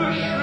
the